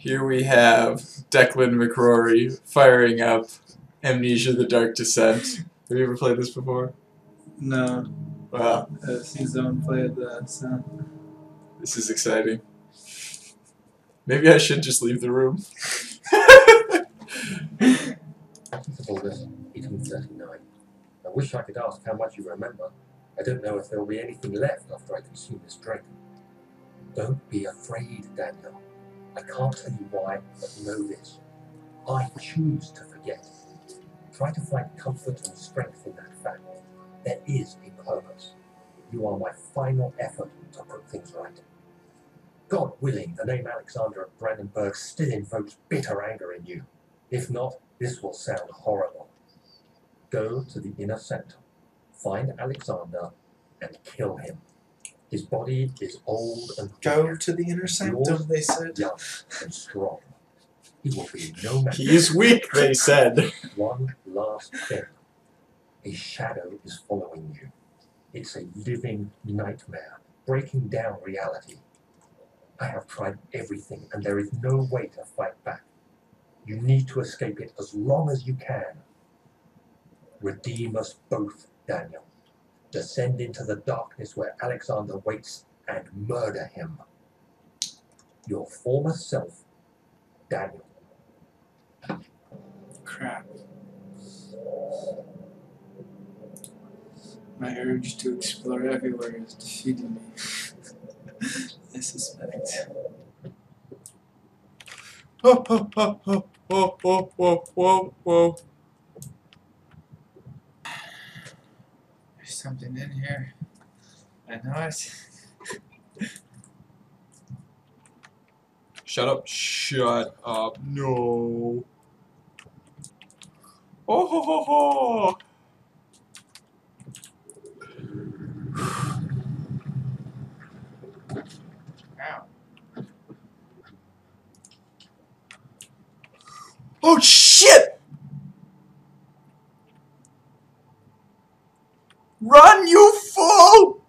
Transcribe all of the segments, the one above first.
Here we have Declan McCrory firing up Amnesia the Dark Descent. Have you ever played this before? No, Wow, I've seen someone play that, so. this is exciting. Maybe I should just leave the room. August 1839. I wish I could ask how much you remember. I don't know if there will be anything left after I consume this drink. Don't be afraid, Daniel. I can't tell you why, but know this. I choose to forget. Try to find comfort and strength in that fact. There is a purpose. You are my final effort to put things right. God willing, the name Alexander of Brandenburg still invokes bitter anger in you. If not, this will sound horrible. Go to the inner center, find Alexander, and kill him. His body is old and Go weak, to the inner sanctum, they said. young and strong. He will be no match. He is weak, they said. One last thing. A shadow is following you. It's a living nightmare, breaking down reality. I have tried everything, and there is no way to fight back. You need to escape it as long as you can. Redeem us both, Daniel. Descend into the darkness where Alexander waits and murder him. Your former self, Daniel. Crap. My urge to explore everywhere is defeating me. I suspect. Whoa, whoa, whoa, whoa, whoa, whoa, whoa, whoa, whoa. Something in here. I know it. Shut up. Shut up. No. Oh ho ho ho. Run, you fool!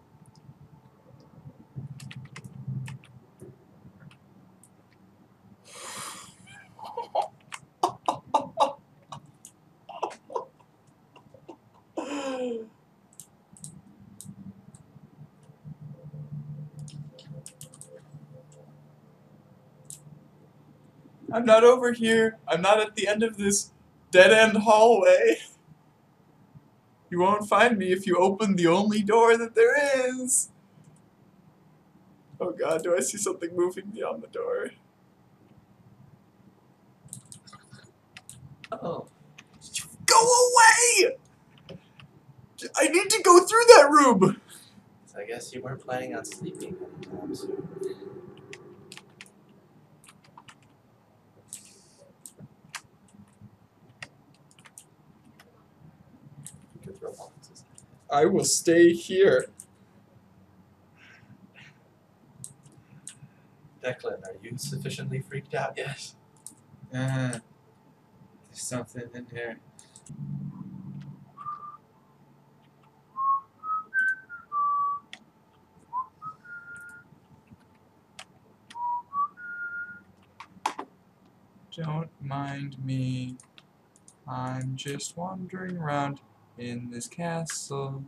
I'm not over here. I'm not at the end of this dead end hallway. You won't find me if you open the only door that there is. Oh god, do I see something moving beyond the door? Oh, Go away! I need to go through that room! so I guess you weren't planning on sleeping anytime soon. You could throw boxes. I will stay here. Declan, are you sufficiently freaked out Yes. Ah, there's something in here. Don't mind me. I'm just wandering around in this castle.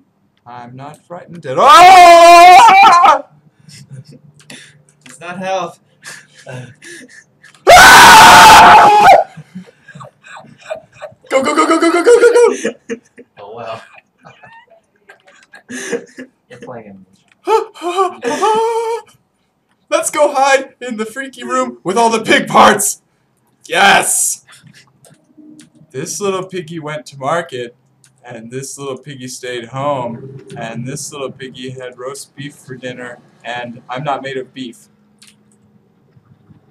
I'm not frightened at all! Does not help. Go, go, go, go, go, go, go, go, go! Oh well. You're playing Let's go hide in the freaky room with all the pig parts! Yes! This little piggy went to market, and this little piggy stayed home, and this little piggy had roast beef for dinner, and I'm not made of beef.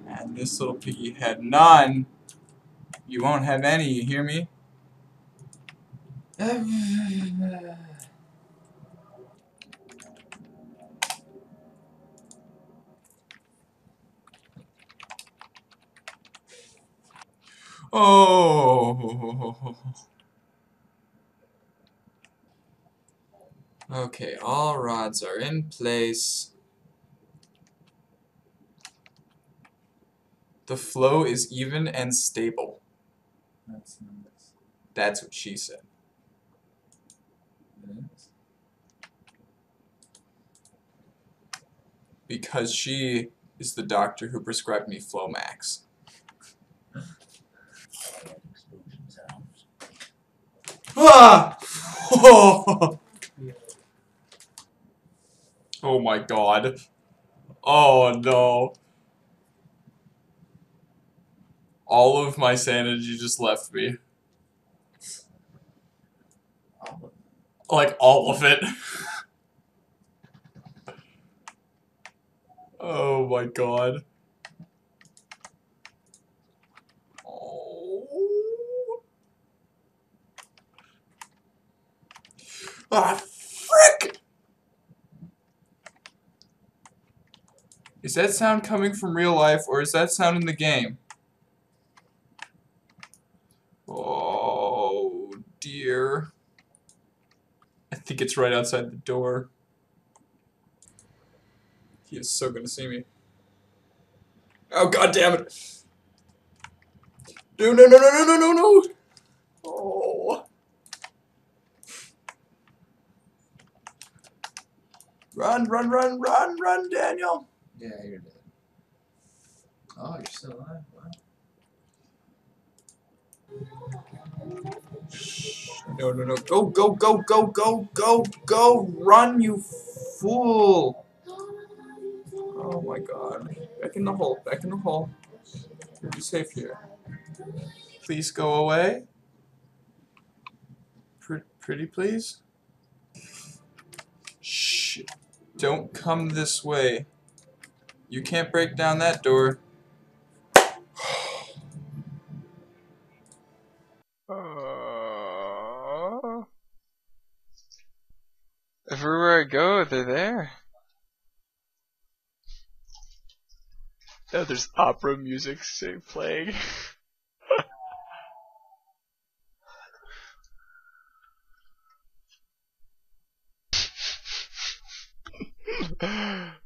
And this little piggy had none. You won't have any, you hear me? Oh. Okay, all rods are in place. The flow is even and stable. That's nice. That's what she said. Because she is the doctor who prescribed me Flomax. Ah! Oh! my god. Oh no. All of my sanity just left me. Like all of it. oh my god. Oh. Ah, Is that sound coming from real life or is that sound in the game? Oh dear. I think it's right outside the door. He is so gonna see me. Oh god damn it! No no no no no no no no! Oh. Run, run, run, run, run, Daniel! Yeah, you're dead. Oh, you're still alive. Wow. No, no, no. Go, go, go, go, go, go, go! Run, you fool! Oh my god. Back in the hole, back in the hole. You'll be safe here. Please go away. Pr pretty please? Shh. Don't come this way. You can't break down that door. Uh, everywhere I go, they're there. Oh, there's opera music playing.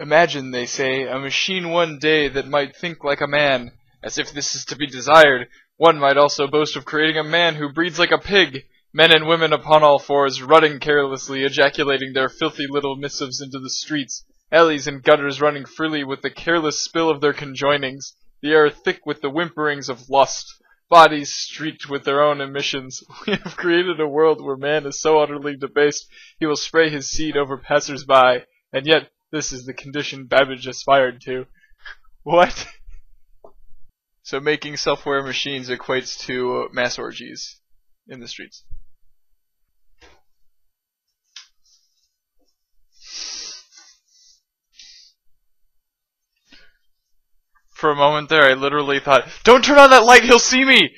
Imagine, they say, a machine one day that might think like a man. As if this is to be desired, one might also boast of creating a man who breeds like a pig. Men and women upon all fours, rutting carelessly, ejaculating their filthy little missives into the streets. Alleys and gutters running freely with the careless spill of their conjoinings. The air thick with the whimperings of lust. Bodies streaked with their own emissions. We have created a world where man is so utterly debased he will spray his seed over passers-by. And yet, this is the condition Babbage aspired to. What? So making self-aware machines equates to mass orgies in the streets. For a moment there, I literally thought, "Don't turn on that light; he'll see me."